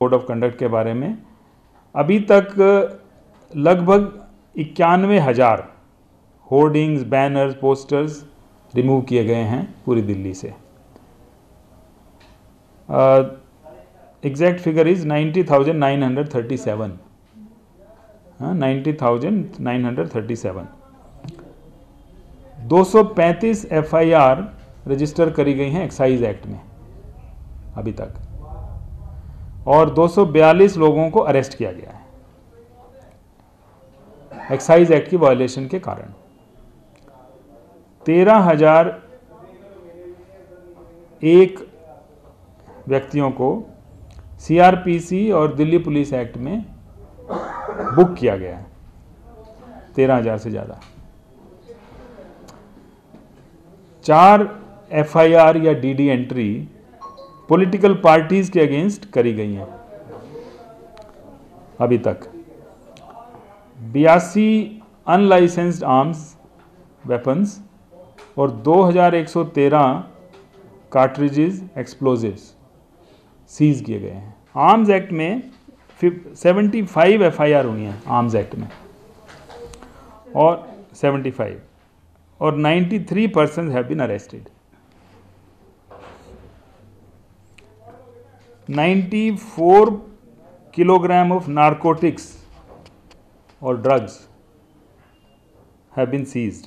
Code of conduct के बारे में, अभी तक लगभग इक्यानवे हज़ार होर्डिंग्स, बैनर्स, पोस्टर्स रिमूव किए गए हैं पूरी दिल्ली से। Exact figure is ninety thousand nine hundred thirty seven. Ninety thousand nine hundred thirty seven. दो सौ पैंतीस एफ़ आई आर रजिस्टर करी गई हैं एक्साइज एक्ट में, अभी तक। और 242 लोगों को अरेस्ट किया गया है। एक्साइज एक्ट की वायलेशन के कारण। तेरह हज़ार एक व्यक्तियों को सीआरपीसी और दिल्ली पुलिस एक्ट में बुक किया गया है। तेरह हज़ार से ज़्यादा। चार एफआईआर या डीडी एंट्री पॉलिटिकल पार्टीज़ के अगेंस्ट करी गई हैं। अभी तक। बयासी अनलाइसेंस्ड आर्म्स वेपन्स और 2113 कार्ट्रिजेज एक्सप्लोजिव्स सीज किए गए हैं। आर्म्स एक्ट में 75 एफआईआर हुई हैं आर्म्स एक्ट में। और 75 और 93 person have been arrested 94 kilogram of narcotics or drugs have been seized.